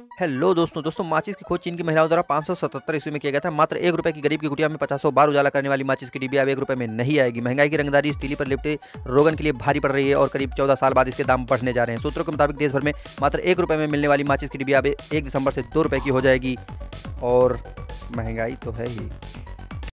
Hello दोस्तों दोस्तों, माचिस की खोज चीन की महिलाओं द्वारा 577 ईस्वी में किया गया था। मात्र एक रुपए की गरीब की कुटिया में पचासों बार उजाला करने वाली माचिस की डिब्बी अब एक रुपए में नहीं आएगी। महँगाई की रंगदारी इस तीली पर लिपटे रोगन के लिए भारी पड़ रही है और करीब चौदह साल बाद इसके दाम बढ़ने जा रहे हैं। सूत्रों के मुताबिक देश भर में मात्र एक रुपये में मिलने वाली माचिस की डिब्बी अब एक दिसंबर से दो रुपये की हो जाएगी और महँगाई तो है ही।